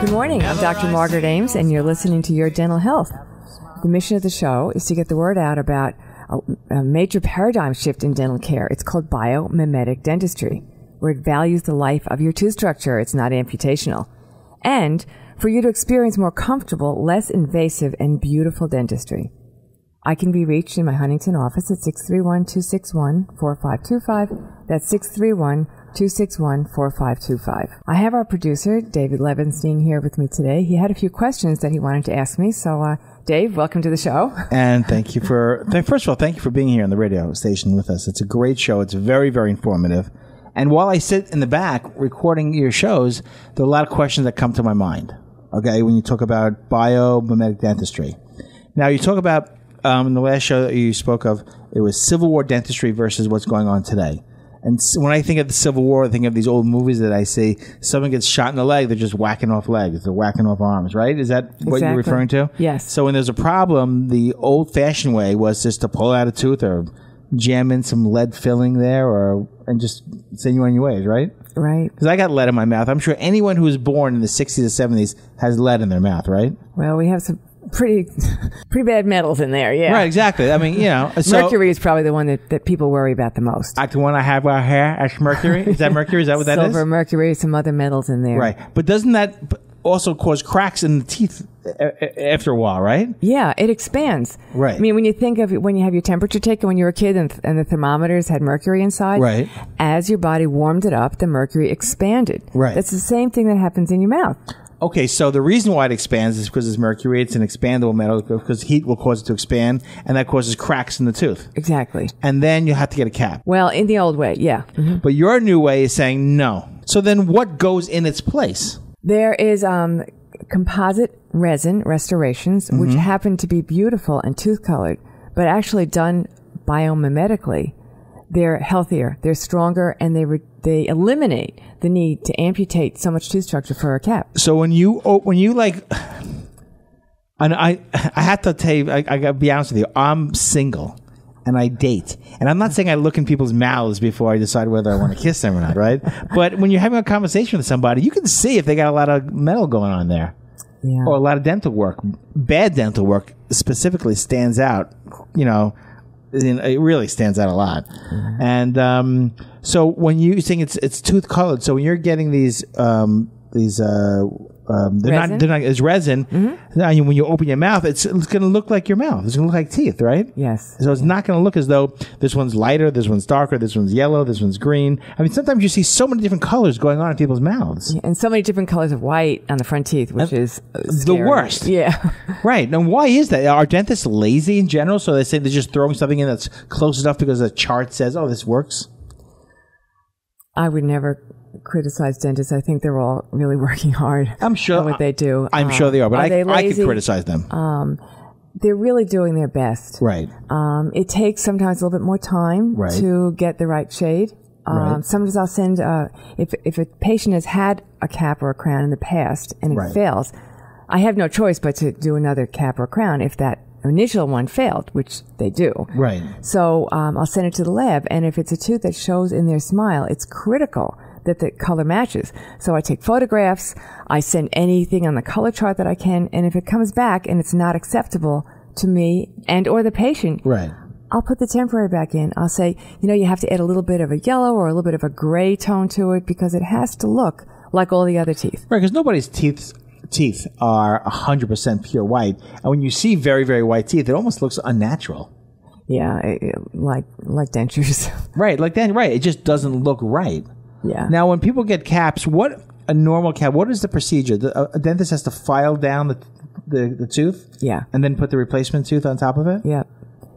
Good morning. I'm Dr. Margaret Ames, and you're listening to Your Dental Health. The mission of the show is to get the word out about a, a major paradigm shift in dental care. It's called biomimetic dentistry, where it values the life of your tooth structure. It's not amputational. And for you to experience more comfortable, less invasive, and beautiful dentistry. I can be reached in my Huntington office at 631 261 4525. That's 631 261 4525. I have our producer, David Levenstein, here with me today. He had a few questions that he wanted to ask me. So, uh, Dave, welcome to the show. And thank you for, first of all, thank you for being here on the radio station with us. It's a great show. It's very, very informative. And while I sit in the back recording your shows, there are a lot of questions that come to my mind. Okay, when you talk about biomimetic dentistry. Now, you talk about um, in the last show that you spoke of, it was Civil War dentistry versus what's going on today. And when I think of the Civil War, I think of these old movies that I see. Someone gets shot in the leg, they're just whacking off legs, they're whacking off arms, right? Is that what you're referring to? Yes. So when there's a problem, the old-fashioned way was just to pull out a tooth or jam in some lead filling there, or and just send you on your ways, right? Right. Because I got lead in my mouth. I'm sure anyone who was born in the 60s or 70s has lead in their mouth, right? Well, we have some pretty, pretty bad metals in there. Yeah. Right, exactly. I mean, you know, so Mercury is probably the one that, that people worry about the most. Like the one I have right here, that's mercury. Is that mercury? Is that what that is? Silver, mercury, some other metals in there. Right. But doesn't that also cause cracks in the teeth after a while, right? Yeah, it expands. Right. I mean, when you think of it, when you have your temperature taken when you were a kid and, and the thermometers had mercury inside, Right. As your body warmed it up, the mercury expanded. Right. That's the same thing that happens in your mouth. Okay, so the reason why it expands is because it's mercury. It's an expandable metal because heat will cause it to expand, and that causes cracks in the tooth. Exactly. And then you have to get a cap. Well, in the old way, yeah. Mhm. But your new way is saying no. So then what goes in its place? There is um, composite resin restorations, which Mm-hmm. happen to be beautiful and tooth colored, but actually done biomimetically. They're healthier, they're stronger, and they re- they eliminate the need to amputate so much tooth structure for a cap. So when you oh, when you like, and I I have to tell you, I, I gotta be honest with you, I'm single. And I date, and I'm not saying I look in people's mouths before I decide whether I want to kiss them or not, right? But when you're having a conversation with somebody, you can see if they got a lot of metal going on there. Yeah. or a lot of dental work. Bad dental work specifically stands out. You know, it really stands out a lot. And um, so when you think it's it's tooth colored, so when you're getting these um, these. Uh, um, they're Resin? not. They're not. It's resin. Now, when you open your mouth, it's, it's going to look like your mouth. It's going to look like teeth, right? Yes. So it's not going to look as though this one's lighter, this one's darker, this one's yellow, this one's green. I mean, sometimes you see so many different colors going on in people's mouths. And so many different colors of white on the front teeth, which is uh, the worst. Yeah. Right. Now, why is that? Are dentists lazy in general? So they say they're just throwing something in that's close enough because the chart says, oh, this works? I would never criticize dentists. I think they're all really working hard. I'm sure- what they do. I'm Um, sure they are, but I, they I could lazy? criticize them. They're really doing their best. right. Um, it takes sometimes a little bit more time Right. to get the right shade. Um, Right. Sometimes I'll send uh, if if a patient has had a cap or a crown in the past and it Right. fails, I have no choice but to do another cap or crown if that initial one failed, which they do. Right. So um, I'll send it to the lab, and if it's a tooth that shows in their smile, it's critical that the color matches. So I take photographs, I send anything on the color chart that I can, and if it comes back and it's not acceptable to me and or the patient, Right. I'll put the temporary back in. I'll say, you know, you have to add a little bit of a yellow or a little bit of a gray tone to it because it has to look like all the other teeth. Right. Because nobody's teeth teeth are 100% pure white. And when you see very, very white teeth, it almost looks unnatural. Yeah, it- it- like like dentures. Right. Like that. Right. It just doesn't look right. Yeah. Now, when people get caps, what a normal cap, what is the procedure? The, a, a dentist has to file down the, the, the tooth? Yeah. And then put the replacement tooth on top of it? Yeah.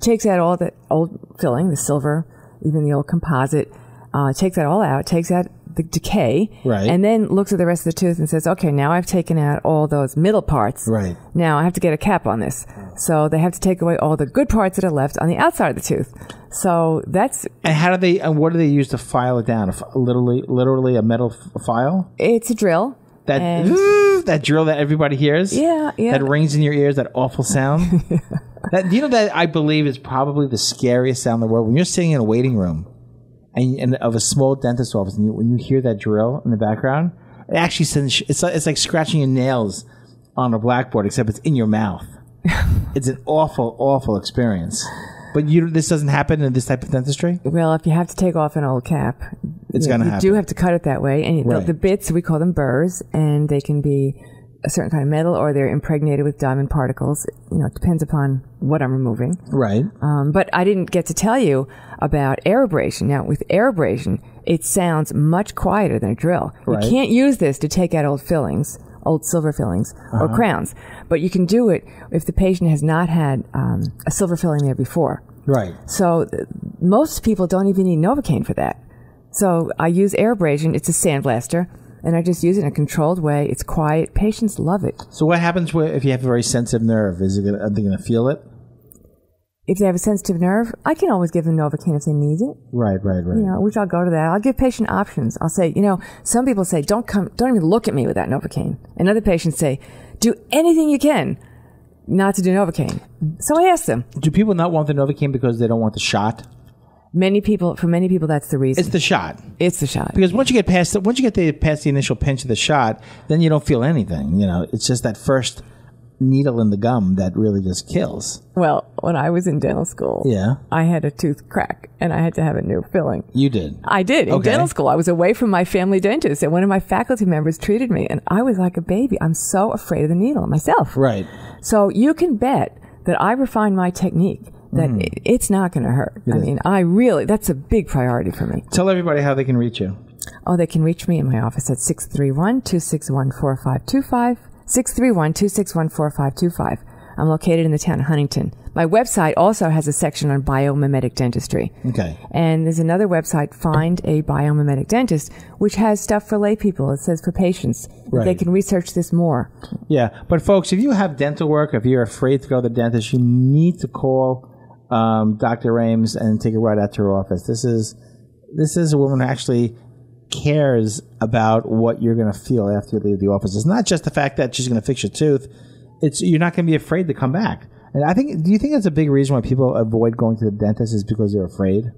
Takes out all the old filling, the silver, even the old composite. Uh, takes that all out, takes out the decay, Right. and then looks at the rest of the tooth and says, okay, now I've taken out all those middle parts. Right. Now I have to get a cap on this. So they have to take away all the good parts that are left on the outside of the tooth. So that's, And how do they? And what do they use to file it down? A literally, literally a metal f- file it's a drill. that And- that drill that everybody hears. Yeah, yeah. That rings in your ears. That awful sound. that you know that I believe is probably the scariest sound in the world when you're sitting in a waiting room, and, and of a small dentist office, and you, when you hear that drill in the background, It actually sends. It's like, it's like scratching your nails on a blackboard, except it's in your mouth. it's an awful, awful experience. But you, this doesn't happen in this type of dentistry. Well, if you have to take off an old cap, It's you, gonna you happen. do have to cut it that way. And the- the, bits we call them burrs, and they can be a certain kind of metal, or they're impregnated with diamond particles. You know, it depends upon what I'm removing. Right. Um, but I didn't get to tell you about air abrasion. Now, with air abrasion, it sounds much quieter than a drill. Right. You can't use this to take out old fillings, old silver fillings, or crowns. But you can do it if the patient has not had um, a silver filling there before. Right. So th- most people don't even need Novocaine for that. So I use air abrasion. It's a sandblaster. And I just use it in a controlled way. It's quiet. Patients love it. So what happens if you have a very sensitive nerve? Is it gonna, are they going to feel it? If they have a sensitive nerve, I can always give them Novocaine if they need it. Right. Right. Right. you know, which I'll go to that. I'll give patient options. I'll say, you know, some people say, don't come, don't even look at me with that Novocaine. And other patients say, do anything you can not to do Novocaine. So I ask them. Do people not want the Novocaine because they don't want the shot? Many people, for many people, that's the reason. It's the shot. It's the shot. Because once you get past the, once you get the, past the initial pinch of the shot, then you don't feel anything. You know, it's just that first needle in the gum that really just kills. Well, when I was in dental school, Yeah. I had a tooth crack and I had to have a new filling. You did. I did in Okay. dental school. I was away from my family dentist, and one of my faculty members treated me, and I was like a baby. I'm so afraid of the needle myself. Right. So you can bet that I refined my technique. That Mm. it- it's not going to hurt. I mean, I really, that's a big priority for me. Tell everybody how they can reach you. Oh, they can reach me in my office at 631 261 4525. 631 261 4525. I'm located in the town of Huntington. My website also has a section on biomimetic dentistry. Okay. And there's another website, Find a Biomimetic Dentist, which has stuff for lay people. It says for patients. Right. They can research this more. Yeah, but folks, if you have dental work, if you're afraid to go to the dentist, you need to call um, Dr. Ames and take a ride out to her office. This is this is a woman who actually cares about what you're going to feel after you leave the office. It's not just the fact that she's going to fix your tooth; it's you're not going to be afraid to come back. And I think, do you think that's a big reason why people avoid going to the dentist is because they're afraid?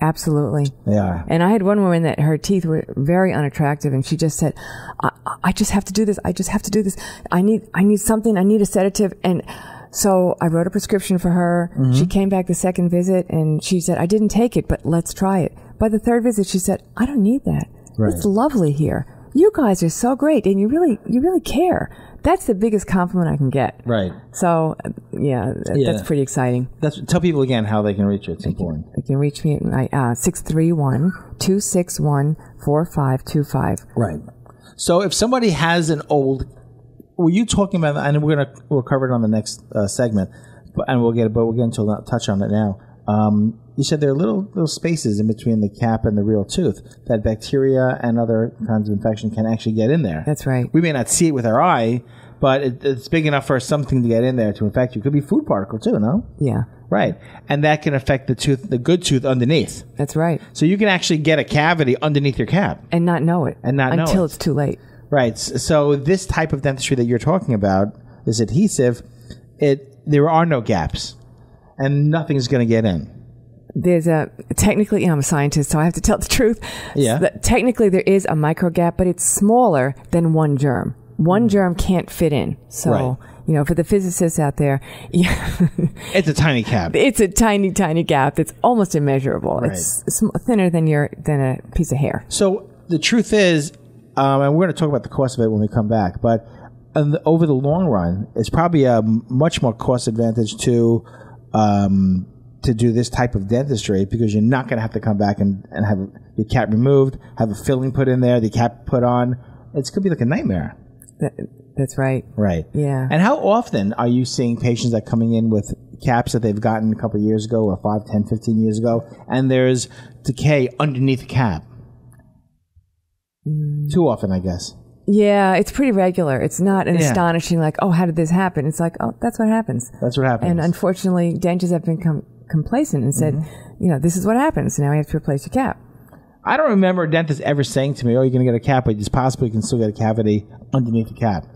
Absolutely. Yeah. And I had one woman that her teeth were very unattractive, and she just said, I, "I just have to do this. I just have to do this. I need, I need something. I need a sedative." And so I wrote a prescription for her. She came back the second visit, and she said, "I didn't take it, but let's try it." By the third visit, she said, "I don't need that. Right. It's lovely here. You guys are so great, and you really, you really care." That's the biggest compliment I can get. Right. So, yeah, Yeah. that's pretty exciting. That's, tell people again how they can reach you. It's important. You can reach me at uh, 631 261 4525. Right. So if somebody has an old, were you talking about? And we're gonna we'll cover it on the next uh, segment, but and we'll get but we'll get into a touch on it now. Um, you said there are little little spaces in between the cap and the real tooth that bacteria and other kinds of infection can actually get in there. That's right. We may not see it with our eye, but it, it's big enough for something to get in there to infect you. Could be food particle too, no? Yeah, Right, and that can affect the tooth, the good tooth underneath. that's right. So you can actually get a cavity underneath your cap. And not know it. And not know Until it. it's too late. Right. So this type of dentistry that you're talking about, is adhesive, it there are no gaps, and nothing's going to get in. There's a, technically, you know, I'm a scientist, so I have to tell the truth. Yeah. That technically, there is a micro gap, but it's smaller than one germ. One mm. germ can't fit in. So. Right. you know, for the physicists out there, yeah, It's a tiny cap. it's a tiny, tiny gap that's almost immeasurable. Right. It's thinner than your than a piece of hair. So the truth is, um, and we're going to talk about the cost of it when we come back, but the, over the long run, it's probably a much more cost advantage to um, to do this type of dentistry because you're not going to have to come back and, and have your cap removed, have a filling put in there, the cap put on. It's to be like a nightmare. That, that's right. Right. Yeah. And how often are you seeing patients that coming in with caps that they've gotten a couple of years ago or 5, 10, 15 years ago, and there's decay underneath the cap? Mm. Too often, I guess. Yeah, it's pretty regular. It's not an Yeah. astonishing like, oh, how did this happen? It's like, oh, that's what happens. That's what happens. And unfortunately, dentists have become complacent and said, you know, this is what happens. Now we have to replace your cap. I don't remember a dentist ever saying to me, "Oh, you're going to get a cap, but it's possible you can still get a cavity underneath the cap."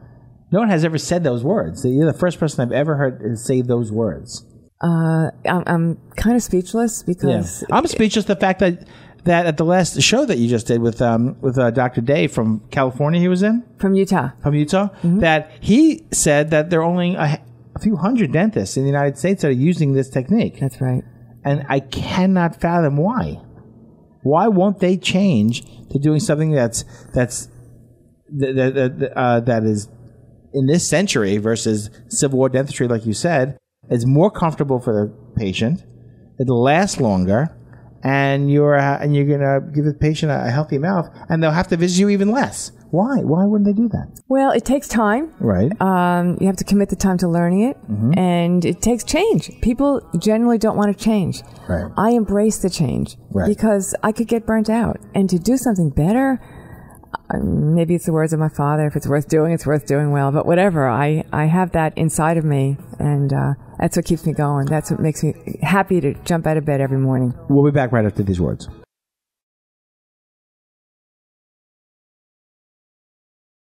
No one has ever said those words. You're the first person I've ever heard say those words. Uh, I'm, I'm kind of speechless because I'm speechless. The fact that that at the last show that you just did with um, with uh, Dr. Day from California, he was in From Utah. from Utah, that he said that there are only a, a few hundred dentists in the United States that are using this technique, That's right. and I cannot fathom why. Why won't they change to doing something that's that's that that, that, uh, that is in this century versus Civil War dentistry, like you said, is more comfortable for the patient. It lasts longer, and you're uh, and you're gonna give the patient a, a healthy mouth, and they'll have to visit you even less. Why? Why wouldn't they do that? Well, it takes time. Right. Um, you have to commit the time to learning it, Mm-hmm. and it takes change. People generally don't want to change. Right. I embrace the change Right. because I could get burnt out, and to do something better. Maybe it's the words of my father. If it's worth doing, it's worth doing well. But whatever, I, I have that inside of me, and uh, that's what keeps me going. That's what makes me happy to jump out of bed every morning. We'll be back right after these words.